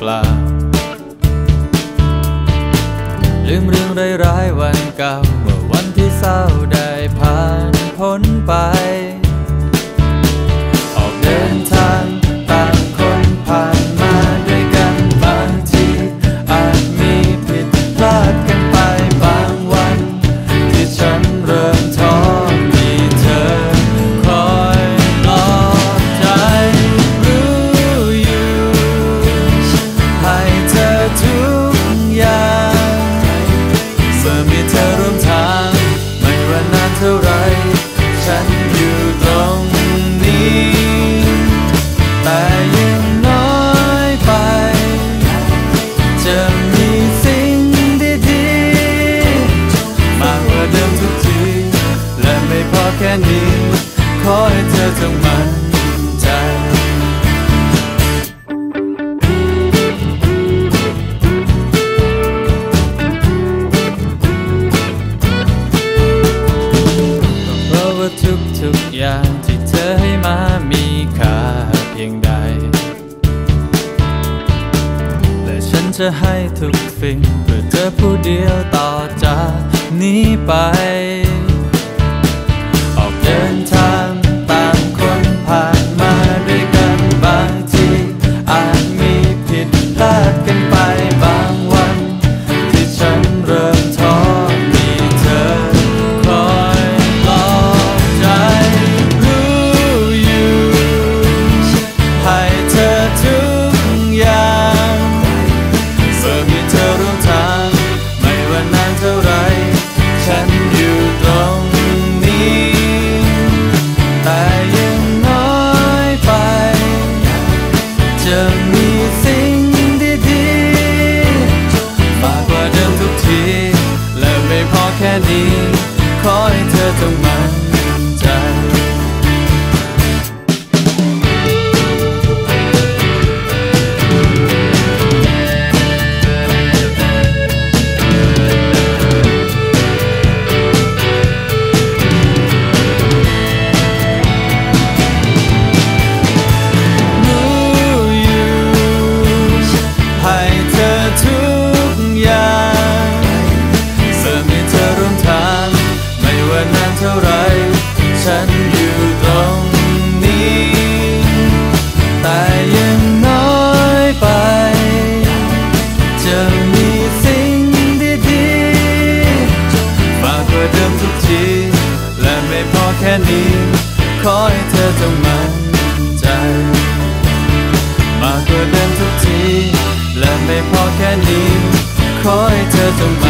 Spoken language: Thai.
ปล่า ลืมเรื่องร้ายๆวันเก่า ค่นี้ ขอให้เธอจงมั่นใจเพราะว่าทุกทุกๆอย่างที่เธอให้มามีค่าเพียงใด และฉันจะให้ทุกสิ่งเพื่อเธอผู้เดียวต่อจากนี้ไป นี้ ขอให้เธอจงมา ค่นี้ ขอให้เธอจงมั่นใจ มากกว่าเดิมทุกที และไม่พอแค่นี้ ขอให้เธอจงมั่น